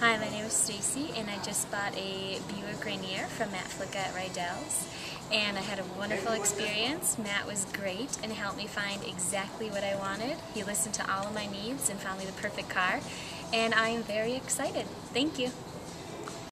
Hi, my name is Stacy, and I just bought a Buick Rainier from Matt Flikka at Rydell's. And I had a wonderful experience. Matt was great and helped me find exactly what I wanted. He listened to all of my needs and found me the perfect car. And I am very excited. Thank you.